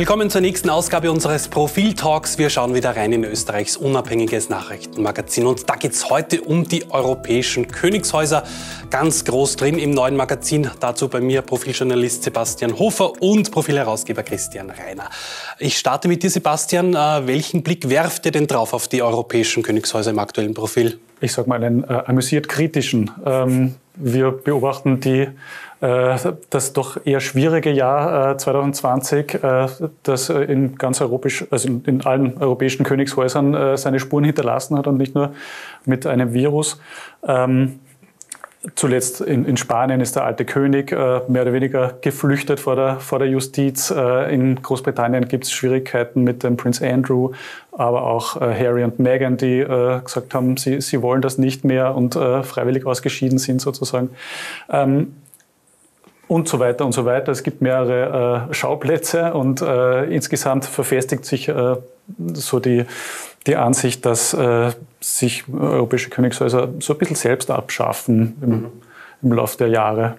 Willkommen zur nächsten Ausgabe unseres Profil-Talks. Wir schauen wieder rein in Österreichs unabhängiges Nachrichtenmagazin. Und da geht es heute um die europäischen Königshäuser. Ganz groß drin im neuen Magazin. Dazu bei mir Profiljournalist Sebastian Hofer und Profilherausgeber Christian Reiner. Ich starte mit dir, Sebastian. Äh, welchen Blick werft ihr denn drauf auf die europäischen Königshäuser im aktuellen Profil? Ich sage mal einen äh, amüsiert kritischen. Ähm, wir beobachten die äh, das doch eher schwierige Jahr 2020, äh, äh, das in ganz europäisch, also in allen europäischen Königshäusern seine Spuren hinterlassen hat und nicht nur mit einem Virus. Ähm, zuletzt in, in, Spanien ist der alte König äh, mehr oder weniger geflüchtet vor der, vor der Justiz. Äh, in Großbritannien gibt es Schwierigkeiten mit dem Prince Andrew, aber auch äh, Harry und Meghan, die gesagt haben, sie, sie wollen das nicht mehr und freiwillig ausgeschieden sind sozusagen. Ähm, und so weiter und so weiter. Es gibt mehrere äh, Schauplätze und äh, insgesamt verfestigt sich äh, so die, die Ansicht, dass äh, sich europäische Königshäuser so ein bisschen selbst abschaffen im, mhm. im Laufe der Jahre.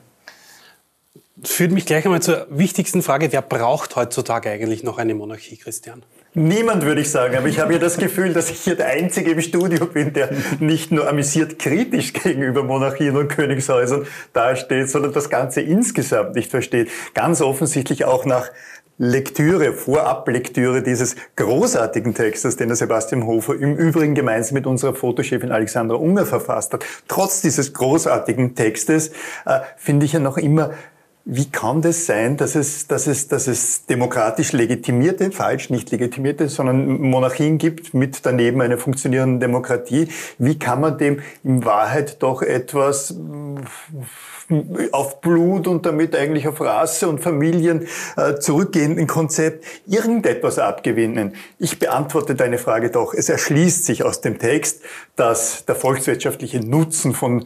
Führt mich gleich einmal zur wichtigsten Frage, wer braucht heutzutage eigentlich noch eine Monarchie, Christian? Niemand würde ich sagen, aber ich habe ja das Gefühl, dass ich hier der Einzige im Studio bin, der nicht nur amüsiert kritisch gegenüber Monarchien und Königshäusern dasteht, sondern das Ganze insgesamt nicht versteht. Ganz offensichtlich auch nach Lektüre, Vorablektüre dieses großartigen Textes, den der Sebastian Hofer im Übrigen gemeinsam mit unserer Fotochefin Alexandra Unger verfasst hat. Trotz dieses großartigen Textes äh, finde ich ja noch immer wie kann das sein, dass es, dass es, dass es demokratisch legitimierte, falsch nicht legitimierte, sondern Monarchien gibt mit daneben einer funktionierenden Demokratie? Wie kann man dem in Wahrheit doch etwas auf Blut und damit eigentlich auf Rasse und Familien äh, zurückgehenden Konzept irgendetwas abgewinnen? Ich beantworte deine Frage doch. Es erschließt sich aus dem Text, dass der volkswirtschaftliche Nutzen von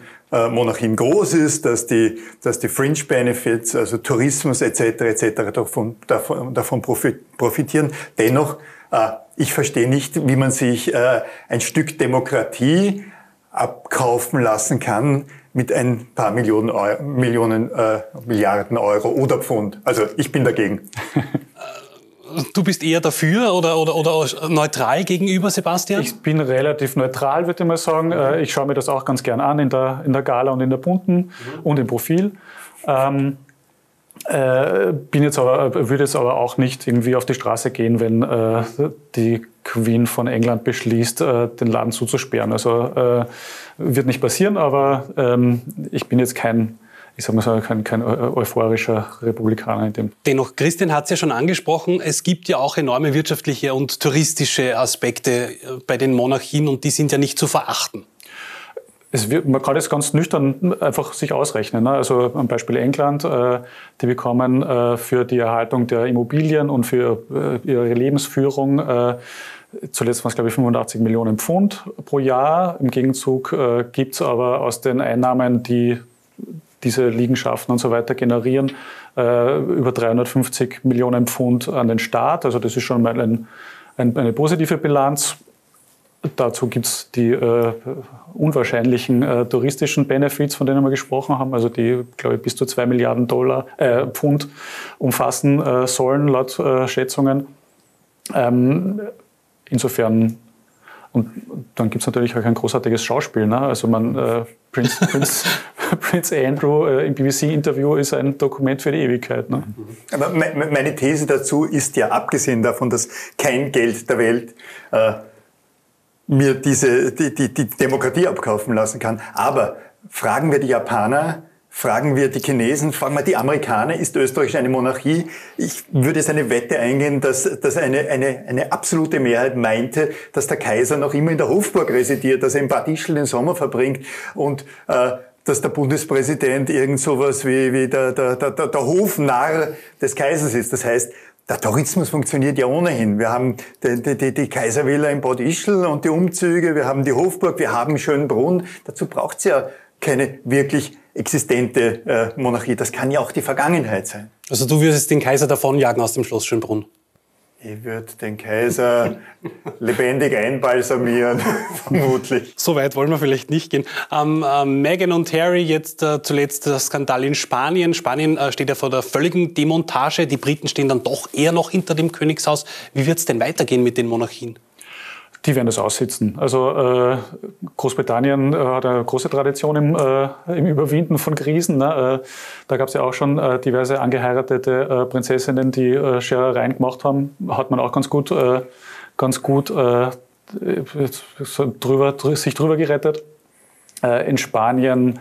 Monarchien groß ist, dass die, dass die Fringe Benefits, also Tourismus etc. etc. davon, davon, davon profitieren. Dennoch, äh, ich verstehe nicht, wie man sich äh, ein Stück Demokratie abkaufen lassen kann, mit ein paar Millionen, Euro, Millionen äh, Milliarden Euro oder Pfund. Also ich bin dagegen. Du bist eher dafür oder, oder, oder neutral gegenüber, Sebastian? Ich bin relativ neutral, würde ich mal sagen. Mhm. Ich schaue mir das auch ganz gern an in der, in der Gala und in der Bunten mhm. und im Profil. Ähm, äh, bin jetzt aber, würde jetzt aber auch nicht irgendwie auf die Straße gehen, wenn äh, die Queen von England beschließt, äh, den Laden zuzusperren. Also äh, wird nicht passieren, aber ähm, ich bin jetzt kein ich sage mal so, kein, kein euphorischer Republikaner in dem. Dennoch, Christian hat es ja schon angesprochen, es gibt ja auch enorme wirtschaftliche und touristische Aspekte äh, bei den Monarchien und die sind ja nicht zu verachten. Wird, man kann das ganz nüchtern einfach sich ausrechnen. Ne? Also am Beispiel England, äh, die bekommen äh, für die Erhaltung der Immobilien und für äh, ihre Lebensführung äh, zuletzt waren es glaube ich 85 Millionen Pfund pro Jahr. Im Gegenzug äh, gibt es aber aus den Einnahmen, die diese Liegenschaften und so weiter generieren, äh, über 350 Millionen Pfund an den Staat. Also das ist schon mal ein, ein, eine positive Bilanz. Dazu gibt es die äh, unwahrscheinlichen äh, touristischen Benefits, von denen wir gesprochen haben, also die, glaube ich, bis zu zwei Milliarden Dollar, äh, Pfund umfassen äh, sollen, laut äh, Schätzungen. Ähm, insofern, und dann gibt es natürlich auch ein großartiges Schauspiel. Ne? Also man, äh, Prince, Prince, Prince Andrew im BBC-Interview ist ein Dokument für die Ewigkeit. Ne? Aber meine These dazu ist ja, abgesehen davon, dass kein Geld der Welt mir diese, die, die, die Demokratie abkaufen lassen kann. Aber fragen wir die Japaner, fragen wir die Chinesen, fragen wir die Amerikaner, ist Österreich eine Monarchie? Ich würde jetzt eine Wette eingehen, dass, dass eine, eine, eine absolute Mehrheit meinte, dass der Kaiser noch immer in der Hofburg residiert, dass er im Bad Ischl den Sommer verbringt und äh, dass der Bundespräsident irgend sowas wie, wie der, der, der, der Hofnarr des Kaisers ist. Das heißt, der Tourismus funktioniert ja ohnehin. Wir haben die, die, die Kaiservilla in Bad Ischl und die Umzüge, wir haben die Hofburg, wir haben Schönbrunn. Dazu braucht es ja keine wirklich existente äh, Monarchie. Das kann ja auch die Vergangenheit sein. Also du würdest den Kaiser davonjagen aus dem Schloss Schönbrunn? Ich würde den Kaiser lebendig einbalsamieren, vermutlich. So weit wollen wir vielleicht nicht gehen. Ähm, äh, Meghan und Harry, jetzt äh, zuletzt der Skandal in Spanien. Spanien äh, steht ja vor der völligen Demontage. Die Briten stehen dann doch eher noch hinter dem Königshaus. Wie wird es denn weitergehen mit den Monarchien? Die werden das aussitzen. Also äh, Großbritannien äh, hat eine große Tradition im, äh, im Überwinden von Krisen. Ne? Äh, da gab es ja auch schon äh, diverse angeheiratete äh, Prinzessinnen, die äh, Scherereien gemacht haben. Hat man auch ganz gut, ganz gut drüber, sich drüber gerettet. in Spanien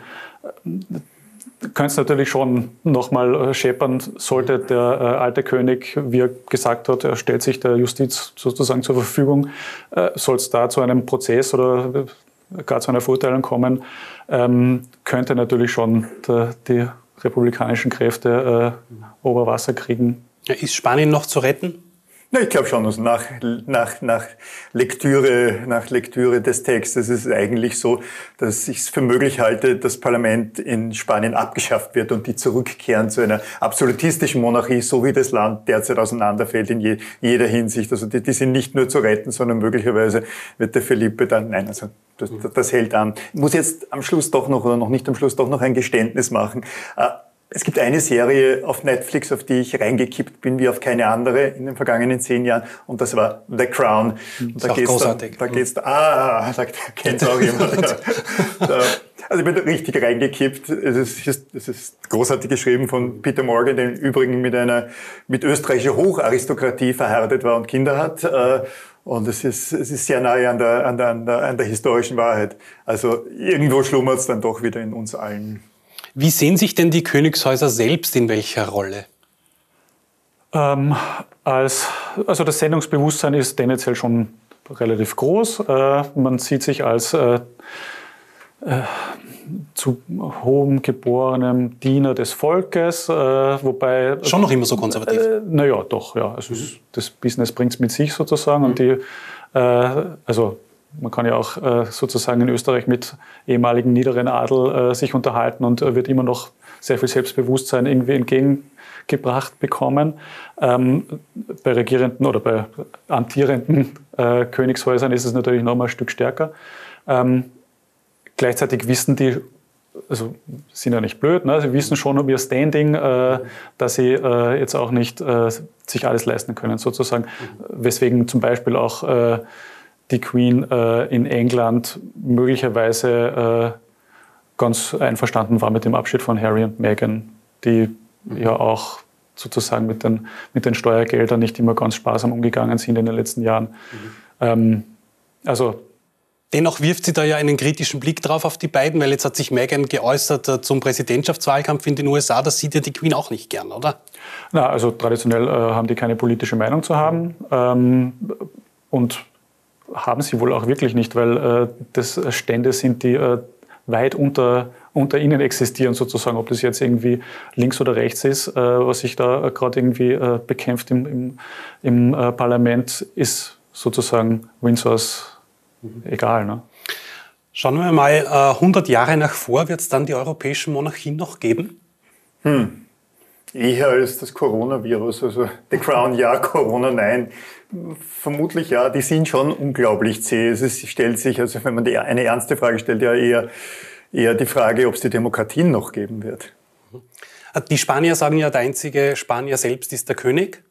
könnte es natürlich schon nochmal äh, scheppern, sollte der äh, alte König, wie er gesagt hat, er stellt sich der Justiz sozusagen zur Verfügung, äh, soll es da zu einem Prozess oder gar zu einer Verurteilung kommen, ähm, könnte natürlich schon die republikanischen Kräfte Oberwasser kriegen. Ist Spanien noch zu retten? Ja, ich glaube schon, also nach, nach, nach, Lektüre, nach Lektüre des Textes ist es eigentlich so, dass ich es für möglich halte, dass Parlament in Spanien abgeschafft wird und die zurückkehren zu einer absolutistischen Monarchie, so wie das Land derzeit auseinanderfällt in je, jeder Hinsicht. Also die, die, sind nicht nur zu retten, sondern möglicherweise wird der Felipe dann, nein, also das, das hält an. Ich muss jetzt am Schluss doch noch, oder noch nicht am Schluss, doch noch ein Geständnis machen. Es gibt eine Serie auf Netflix, auf die ich reingekippt bin wie auf keine andere in den vergangenen zehn Jahren und das war The Crown. Und da geht's großartig. Da, da geht's, ah, da kennt auch jemand. ja. Also ich bin richtig reingekippt. Es ist, es ist großartig geschrieben von Peter Morgan, der im Übrigen mit einer mit österreichischer Hocharistokratie verheiratet war und Kinder hat. Äh, und es ist, es ist sehr nahe an der, an der, an der, an der historischen Wahrheit. Also irgendwo schlummert es dann doch wieder in uns allen. Wie sehen sich denn die Königshäuser selbst in welcher Rolle? Ähm, als, also das Sendungsbewusstsein ist tendenziell schon relativ groß. Äh, man sieht sich als äh, äh, zu hohem geborenem Diener des Volkes, äh, wobei... Schon noch immer so konservativ? Äh, naja, doch, ja. Also mhm. Das Business bringt es mit sich sozusagen mhm. und die, äh, also man kann ja auch äh, sozusagen in Österreich mit ehemaligen niederen Adel äh, sich unterhalten und äh, wird immer noch sehr viel Selbstbewusstsein irgendwie entgegengebracht bekommen. Ähm, bei regierenden oder bei amtierenden äh, Königshäusern ist es natürlich noch mal ein Stück stärker. Ähm, gleichzeitig wissen die, also sind ja nicht blöd, ne? sie wissen schon um ihr Standing, äh, dass sie äh, jetzt auch nicht sich alles leisten können sozusagen. Weswegen zum Beispiel auch die Queen äh, in England möglicherweise äh, ganz einverstanden war mit dem Abschied von Harry und Meghan, die mhm. ja auch sozusagen mit den, mit den Steuergeldern nicht immer ganz sparsam umgegangen sind in den letzten Jahren. Mhm. Ähm, also Dennoch wirft sie da ja einen kritischen Blick drauf auf die beiden, weil jetzt hat sich Meghan geäußert äh, zum Präsidentschaftswahlkampf in den USA. Das sieht ja die Queen auch nicht gern, oder? Na, also traditionell äh, haben die keine politische Meinung zu haben. Ähm, und haben sie wohl auch wirklich nicht, weil äh, das Stände sind, die äh, weit unter, unter ihnen existieren, sozusagen, ob das jetzt irgendwie links oder rechts ist, äh, was sich da gerade irgendwie bekämpft im, im, im Parlament, ist sozusagen Windsors mhm. egal. Ne? Schauen wir mal, 100 äh, Jahre nach vor, wird es dann die europäischen Monarchien noch geben? Hm. Eher als das Coronavirus, also The Crown ja, Corona nein. Vermutlich ja, die sind schon unglaublich zäh. Es stellt sich, also wenn man die, eine ernste Frage stellt, ja eher, eher die Frage, ob es die Demokratien noch geben wird. Die Spanier sagen ja, der einzige Spanier selbst ist der König.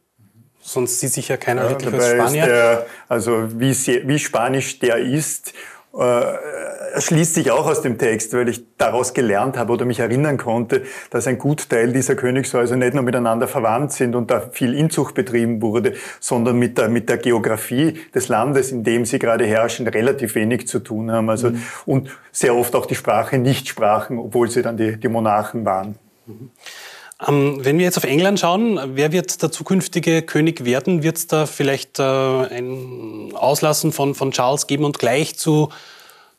Sonst sieht sich ja keiner ja, wirklich als Spanier. Der, also wie, wie spanisch der ist, äh, schließt sich auch aus dem Text, weil ich daraus gelernt habe oder mich erinnern konnte, dass ein Gutteil dieser Königshäuser nicht nur miteinander verwandt sind und da viel Inzucht betrieben wurde, sondern mit der, mit der Geografie des Landes, in dem sie gerade herrschen, relativ wenig zu tun haben. Also, mhm. Und sehr oft auch die Sprache nicht sprachen, obwohl sie dann die, die Monarchen waren. Mhm. Ähm, wenn wir jetzt auf England schauen, wer wird der zukünftige König werden? Wird es da vielleicht äh, ein Auslassen von, von Charles geben und gleich zu,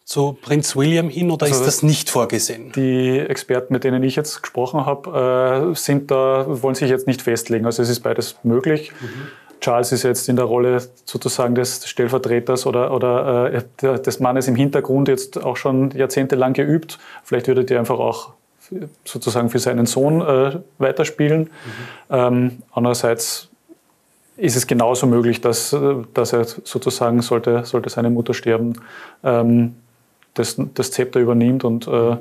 zu Prinz William hin oder also ist das nicht vorgesehen? Die Experten, mit denen ich jetzt gesprochen habe, äh, sind da, wollen sich jetzt nicht festlegen. Also es ist beides möglich. Mhm. Charles ist jetzt in der Rolle sozusagen des Stellvertreters oder, oder äh, des Mannes im Hintergrund jetzt auch schon jahrzehntelang geübt. Vielleicht würde der einfach auch sozusagen für seinen Sohn äh, weiterspielen. Mhm. Ähm, andererseits ist es genauso möglich, dass, dass er sozusagen, sollte, sollte seine Mutter sterben, ähm, das, das Zepter übernimmt und äh,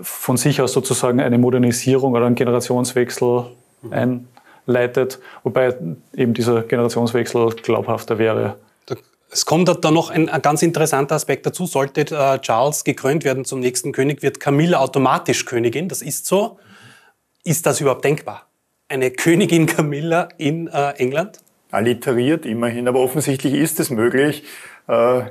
von sich aus sozusagen eine Modernisierung oder einen Generationswechsel einleitet, wobei eben dieser Generationswechsel glaubhafter wäre. Es kommt da noch ein, ein, ganz interessanter Aspekt dazu. Sollte äh, Charles gekrönt werden zum nächsten König, wird Camilla automatisch Königin. Das ist so. Ist das überhaupt denkbar? Eine Königin Camilla in äh, England? Alliteriert immerhin, aber offensichtlich ist es möglich. Äh,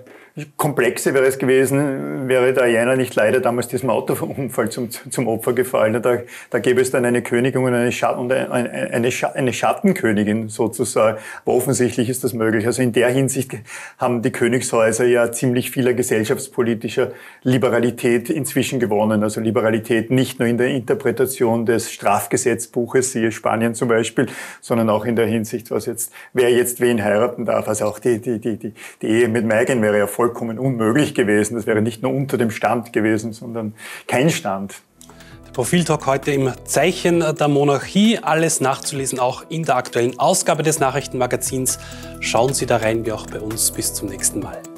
komplexer wäre es gewesen, wäre Diana nicht leider damals diesem Autounfall zum, zum Opfer gefallen. Da, da gäbe es dann eine Königin und eine, Schatten, und eine, eine, eine Schattenkönigin sozusagen. Aber offensichtlich ist das möglich. Also in der Hinsicht haben die Königshäuser ja ziemlich vieler gesellschaftspolitischer Liberalität inzwischen gewonnen. Also Liberalität nicht nur in der Interpretation des Strafgesetzbuches, siehe Spanien zum Beispiel, sondern auch in der Hinsicht, was jetzt, wer jetzt wen heiraten darf. Also auch die, die, die, die, die Ehe mit Megan wäre ja voll vollkommen unmöglich gewesen. Das wäre nicht nur unter dem Stand gewesen, sondern kein Stand. Der Profiltalk heute im Zeichen der Monarchie. Alles nachzulesen auch in der aktuellen Ausgabe des Nachrichtenmagazins. Schauen Sie da rein, wie auch bei uns. Bis zum nächsten Mal.